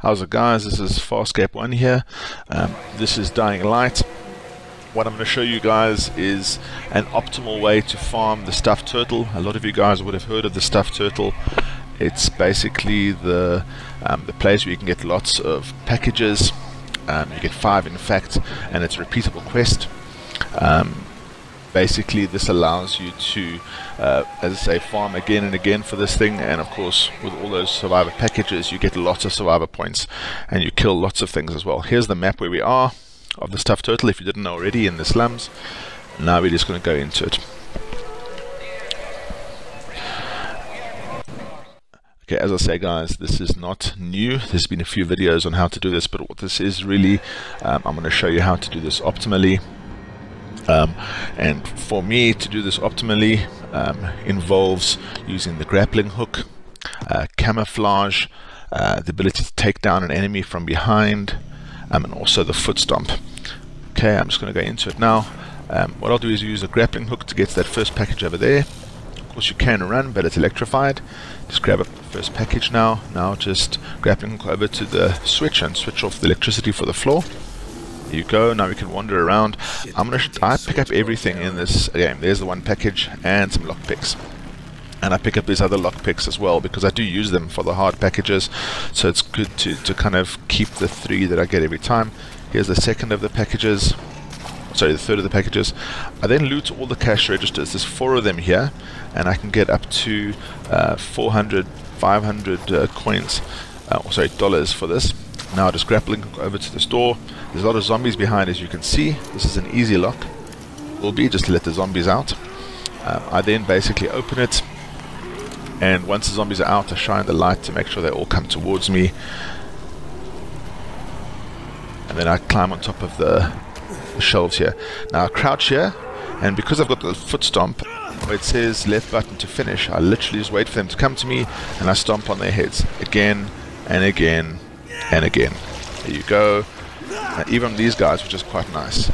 How's it guys? This is Farscape 1 here. Um, this is Dying Light. What I'm going to show you guys is an optimal way to farm the stuffed turtle. A lot of you guys would have heard of the stuffed turtle. It's basically the, um, the place where you can get lots of packages. Um, you get five in fact and it's a repeatable quest. Um, basically this allows you to uh, as I say farm again and again for this thing and of course with all those survivor packages you get lots of survivor points and you kill lots of things as well here's the map where we are of the stuffed turtle if you didn't know already in the slums now we're just going to go into it Okay, as I say guys, this is not new. There's been a few videos on how to do this, but what this is really, um, I'm going to show you how to do this optimally. Um, and for me to do this optimally um, involves using the grappling hook, uh, camouflage, uh, the ability to take down an enemy from behind, um, and also the foot stomp. Okay, I'm just going to go into it now. Um, what I'll do is use a grappling hook to get to that first package over there. Of course you can run, but it's electrified. Just grab a first package now. Now just grappling hook over to the switch and switch off the electricity for the floor you go. Now we can wander around. I'm gonna I pick up everything in this game. There's the one package and some lockpicks. And I pick up these other lockpicks as well because I do use them for the hard packages. So it's good to, to kind of keep the three that I get every time. Here's the second of the packages. Sorry, the third of the packages. I then loot all the cash registers. There's four of them here, and I can get up to uh, 400, 500 uh, coins, uh, sorry, dollars for this. Now just grappling over to the store. There's a lot of zombies behind as you can see. This is an easy lock. Will be just to let the zombies out. Um, I then basically open it and once the zombies are out I shine the light to make sure they all come towards me and then I climb on top of the, the shelves here. Now I crouch here and because I've got the foot stomp it says left button to finish I literally just wait for them to come to me and I stomp on their heads again and again and again. There you go. And even these guys, which is quite nice.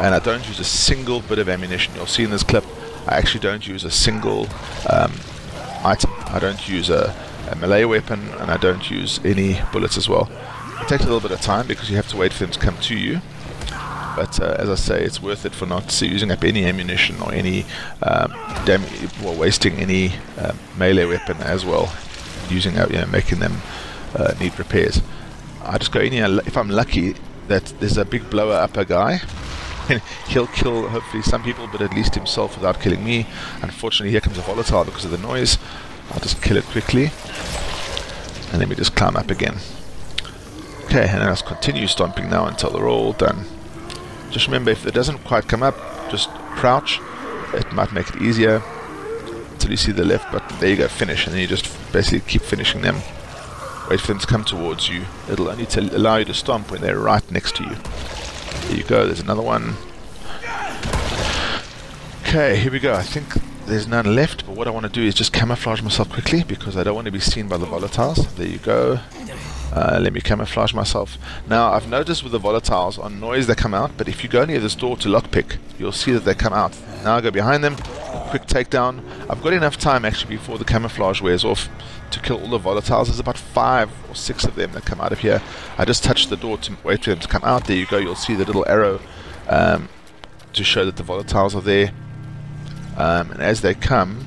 And I don't use a single bit of ammunition. You'll see in this clip, I actually don't use a single um, item. I don't use a, a, melee weapon, and I don't use any bullets as well. It takes a little bit of time because you have to wait for them to come to you. But uh, as I say, it's worth it for not using up any ammunition or any um, or wasting any uh, melee weapon as well. Using, uh, you know, making them uh, need repairs. I just go in here, if I'm lucky, that there's a big blower upper guy. He'll kill hopefully some people, but at least himself without killing me. Unfortunately, here comes a volatile because of the noise. I'll just kill it quickly. And let me just climb up again. Okay, and let's continue stomping now until they're all done. Just remember, if it doesn't quite come up, just crouch. It might make it easier until you see the left button. There you go, finish. And then you just basically keep finishing them. Wait for them to come towards you. It'll only allow you to stomp when they're right next to you. There you go, there's another one. Okay, here we go. I think there's none left, but what I want to do is just camouflage myself quickly because I don't want to be seen by the volatiles. There you go. Uh, let me camouflage myself. Now, I've noticed with the volatiles, on noise they come out, but if you go near this door to lockpick, you'll see that they come out. Now I go behind them, quick takedown. I've got enough time actually before the camouflage wears off to kill all the volatiles. There's about five or six of them that come out of here. I just touch the door to wait for them to come out. There you go. You'll see the little arrow um, to show that the volatiles are there. Um, and as they come,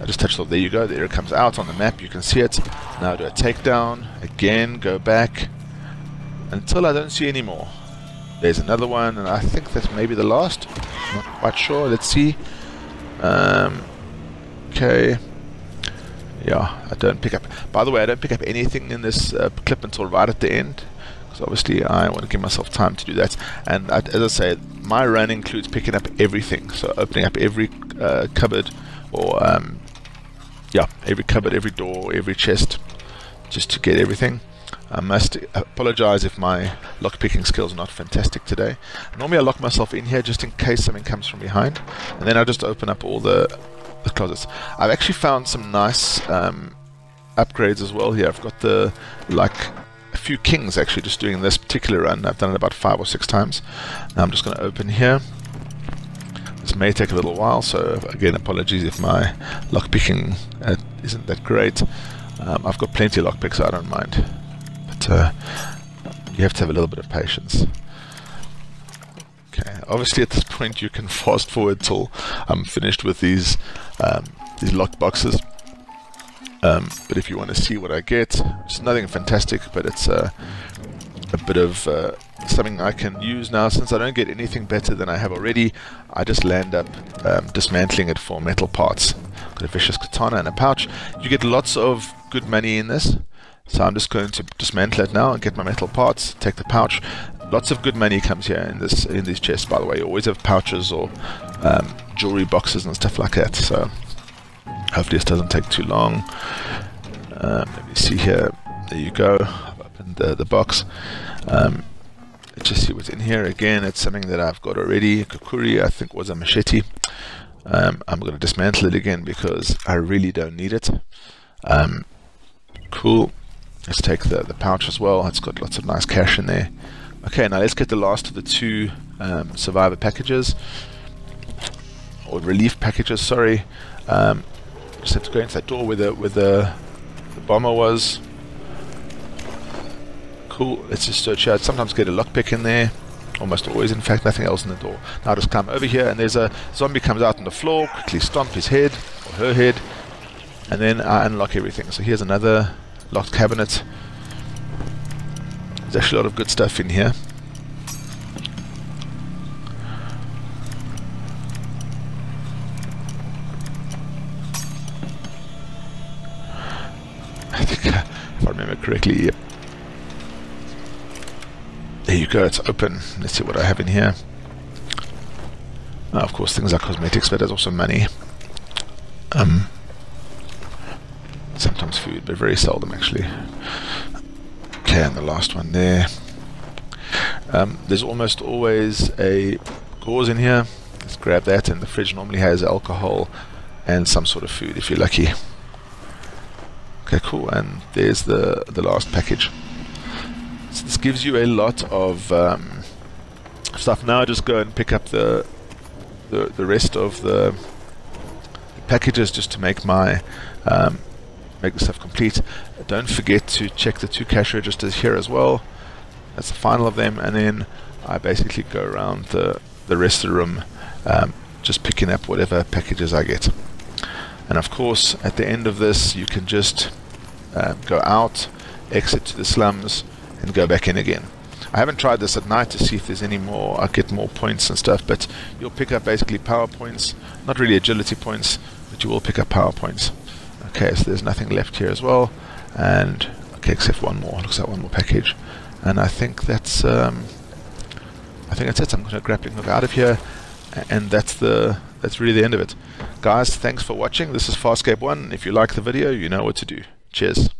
I just touch the there you go. There it comes out on the map. You can see it. Now do a takedown. Again, go back until I don't see any more. There's another one, and I think that's maybe the last. Not quite sure. Let's see. Um, okay yeah, I don't pick up. By the way, I don't pick up anything in this uh, clip until right at the end, because obviously I want to give myself time to do that. And I, as I say, my run includes picking up everything, so opening up every uh, cupboard, or um, yeah, every cupboard, every door, every chest, just to get everything. I must apologize if my lockpicking skills are not fantastic today. Normally I lock myself in here just in case something comes from behind, and then I just open up all the the closets. I've actually found some nice um, upgrades as well here. I've got the like a few kings actually just doing this particular run. I've done it about five or six times. Now I'm just going to open here. This may take a little while, so again apologies if my lockpicking uh, isn't that great. Um, I've got plenty of lockpicks, so I don't mind. But uh, you have to have a little bit of patience. Okay, obviously at this point you can fast forward till I'm finished with these um, these locked boxes. Um, but if you want to see what I get, it's nothing fantastic, but it's uh, a bit of uh, something I can use now. Since I don't get anything better than I have already, I just land up um, dismantling it for metal parts. Got a vicious katana and a pouch. You get lots of good money in this. So I'm just going to dismantle it now and get my metal parts, take the pouch. Lots of good money comes here in this in these chests, by the way. You always have pouches or um, jewelry boxes and stuff like that. So hopefully this doesn't take too long. Um, let me see here. There you go. I've opened the, the box. Um, let's just see what's in here. Again, it's something that I've got already. Kukuri, I think, was a machete. Um, I'm going to dismantle it again because I really don't need it. Um, cool. Let's take the, the pouch as well. It's got lots of nice cash in there. Okay, now let's get the last of the two um, survivor packages. Or relief packages, sorry. Um, just have to go into that door where the, where the, the bomber was. Cool, let's just search out. Sometimes get a lockpick in there. Almost always, in fact, nothing else in the door. Now just come over here and there's a zombie comes out on the floor. Quickly stomp his head, or her head. And then I unlock everything. So here's another locked cabinet. There's actually a lot of good stuff in here. I think, if I remember correctly, yep. There you go, it's open. Let's see what I have in here. of course, things are cosmetics, but there's also money. Um, sometimes food, but very seldom actually. Okay, and the last one there. Um, there's almost always a gauze in here. Let's grab that, and the fridge normally has alcohol and some sort of food if you're lucky. Okay, cool, and there's the, the last package. So this gives you a lot of um, stuff. Now I just go and pick up the, the, the rest of the packages just to make my um, make the stuff complete. Don't forget to check the two cash registers here as well. That's the final of them, and then I basically go around the, the rest of the room um, just picking up whatever packages I get. And of course, at the end of this, you can just uh, go out, exit to the slums, and go back in again. I haven't tried this at night to see if there's any more, I get more points and stuff, but you'll pick up basically power points, not really agility points, but you will pick up power points. Okay, so there's nothing left here as well. And okay, except one more. Looks like one more package. And I think that's um, I think that's it. I'm going to grappling hook out of here, and that's the that's really the end of it. Guys, thanks for watching. This is Farscape One. If you like the video, you know what to do. Cheers.